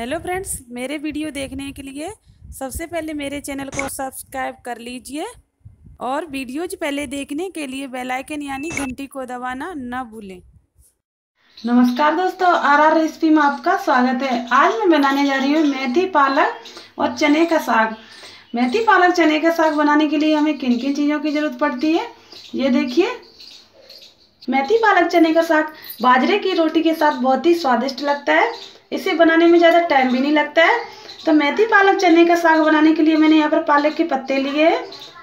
Hello friends, मेरे video देखने के लिए सबसे पहले मेरे चैनल को सब्सक्राइब कर लीजिए और वीडियोज़ पहले देखने के लिए बेल आइकन यानी घंटी को दबाना न भूलें। नमस्कार दोस्तों आर आर रेसिपी में आपका स्वागत है। आज मैं बनाने जा रही हूँ मेथी पालक और चने का साग। मेथी पालक, चने का साग बनाने के लिए हमें किन किन चीज़ों की ज़रूरत पड़ती है? ये देखिए। मेथी पालक, चने का साग बाजरे की रोटी के साथ बहुत ही स्वादिष्ट लगता है। इसे बनाने में ज़्यादा टाइम भी नहीं लगता है। तो मेथी पालक चने का साग बनाने के लिए मैंने यहाँ पर पालक के पत्ते लिए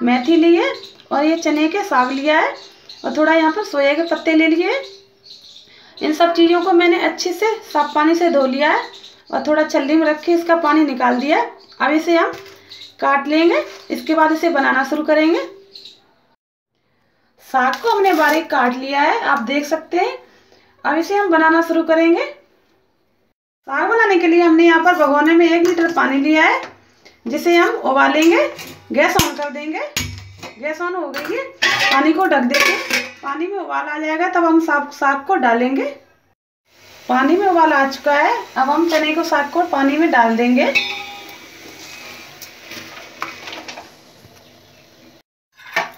मेथी लिए और ये चने के साग लिया है और थोड़ा यहाँ पर सोया के पत्ते ले लिए इन सब चीज़ों को मैंने अच्छे से साफ़ पानी से धो लिया है और थोड़ा छल्ली में रख के इसका पानी निकाल दिया अब इसे हम काट लेंगे, इसके बाद इसे बनाना शुरू करेंगे। साग को हमने बारीक काट लिया है, आप देख सकते हैं। अब इसे हम बनाना शुरू करेंगे। साग बनाने के लिए हमने यहाँ पर भगोने में एक लीटर पानी लिया है, जिसे हम उबालेंगे, गैस ऑन कर देंगे। गैस ऑन हो गई है, पानी को ढक देंगे। पानी में उबाल आ जाएगा, तब हम साग साग को डालेंगे। पानी में उबाल आ चुका है, अब हम चने को साग को पानी में डाल देंगे।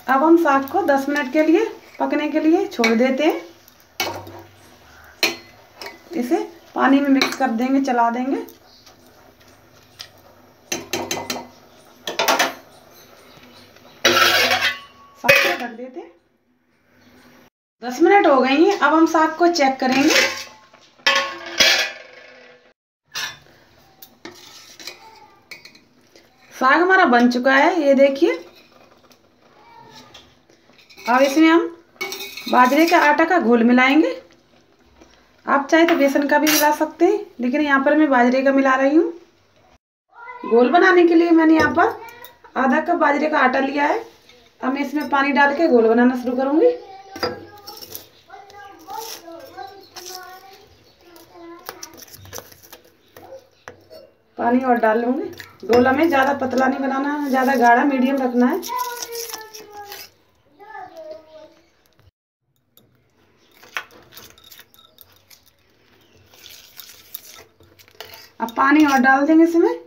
अब हम साग को 10 मिनट के लिए पकने के लिए छोड़ देते हैं इसे पानी में मिक्स कर देंगे, चला देंगे। देते। दस मिनट हो गई हैं, अब हम साग को चेक करेंगे। साग हमारा बन चुका है, ये देखिए। अब इसमें हम बाजरे के आटा का घोल मिलाएँगे। आप चाहे तो बेसन का भी मिला सकते हैं, लेकिन यहाँ पर मैं बाजरे का मिला रही हूँ। गोल बनाने के लिए मैंने यहाँ पर आधा कप बाजरे का आटा लिया है। अब मैं इसमें पानी डाल के गोल बनाना शुरू करूँगी। पानी और डाल लूँगी। गोला में ज़्यादा पतला नहीं बनाना ज़्यादा गाढ़ा, मीडियम रखना है। पानी और डाल देंगे इसमें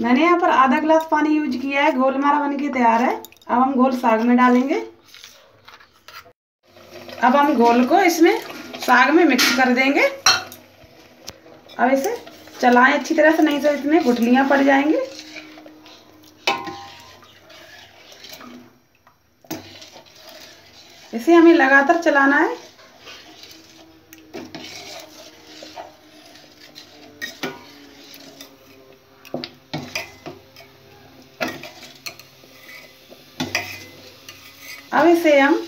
मैंने यहाँ पर आधा गिलास पानी यूज़ किया है गोल हमारा बन के तैयार है। अब हम गोल साग में डालेंगे। अब हम घोल को इसमें साग में मिक्स कर देंगे। अब इसे चलाएँ अच्छी तरह से, नहीं तो इसमें गुठलियाँ पड़ जाएँगी। इसे हमें लगातार चलाना है। अब इसे हम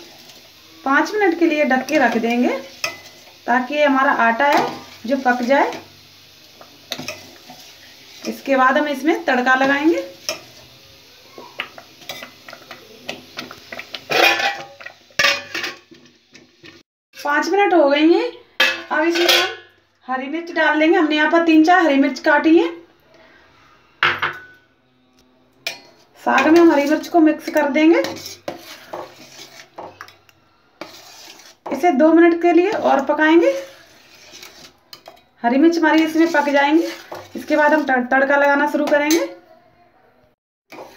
पाँच मिनट के लिए ढक के रख देंगे ताकि हमारा आटा है, जो पक जाए। इसके बाद हम इसमें तड़का लगाएँगे। पाँच मिनट हो गई हैं। अब इसमें हम हरी मिर्च डाल देंगे। हमने यहाँ पर तीन चार हरी मिर्च काटी है। साग में हम हरी मिर्च को मिक्स कर देंगे। इसे दो मिनट के लिए और पकाएँगे। हरी मिर्च हमारी इसमें पक जाएँगी। इसके बाद हम तड़का लगाना शुरू करेंगे।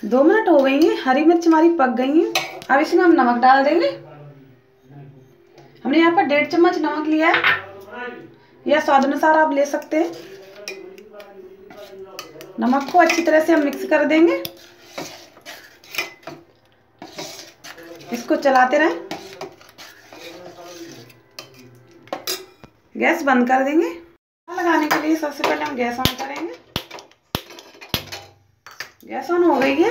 दो मिनट हो गई हैं, हरी मिर्च हमारी पक गई हैं। अब इसमें हम नमक डाल देंगे। हमने यहाँ पर डेढ़ चम्मच नमक लिया है। या स्वाद अनुसार आप ले सकते हैं। नमक को अच्छी तरह से हम मिक्स कर देंगे। इसको चलाते रहें। गैस बंद कर देंगे। लगाने के लिए सबसे पहले हम गैस ऑन करेंगे। गैस ऑन हो गई है।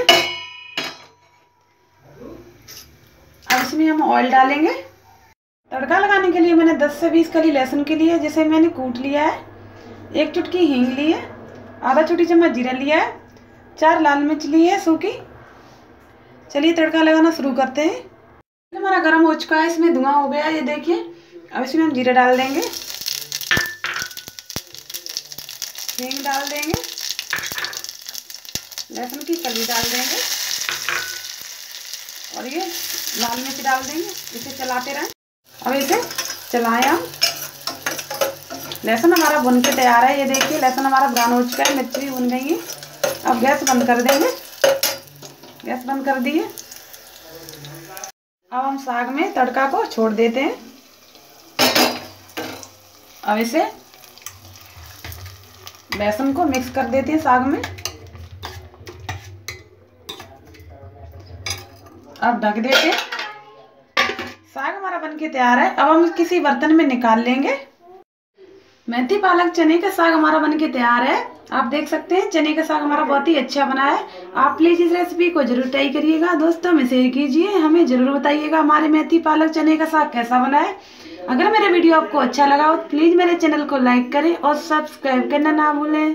अब इसमें हम ऑयल डालेंगे। तड़का लगाने के लिए मैंने 10 से 20 कली लहसुन के लिए, जिसे मैंने कूट लिया है। एक चुटकी हींग ली है। आधा छोटी चम्मच जीरा लिया है। चार लाल मिर्च ली है सूखी। चलिए तड़का लगाना शुरू करते हैं। हमारा गर्म हो चुका है, इसमें धुआँ हो गया ये देखिए। अब इसमें हम जीरा डाल देंगे। हींग डाल देंगे। लहसुन की कली डाल देंगे। और ये लाल मिर्च डाल देंगे। इसे चलाते रहें। अब इसे चलाएँ हम। लहसुन हमारा भुन के तैयार है। ये देखिए, लहसुन हमारा ब्राउन हो चुका है। मिर्च भी भुन गई है। अब गैस बंद कर देंगे। गैस बंद कर दिए। अब हम साग में तड़का को छोड़ देते हैं। अब इसे लहसुन को मिक्स कर देते हैं साग में। अब ढक देते साग हमारा बनके तैयार है। अब हम किसी बर्तन में निकाल लेंगे। मेथी पालक चने का साग हमारा बनके तैयार है। आप देख सकते हैं, चने का साग हमारा बहुत ही अच्छा बना है। आप प्लीज़ इस रेसिपी को ज़रूर ट्राई करिएगा। दोस्तों में शेयर कीजिए, हमें ज़रूर बताइएगा हमारे मेथी पालक चने का साग कैसा बना है। अगर मेरा वीडियो आपको अच्छा लगा हो तो प्लीज़ मेरे चैनल को लाइक करें और सब्सक्राइब करना ना भूलें।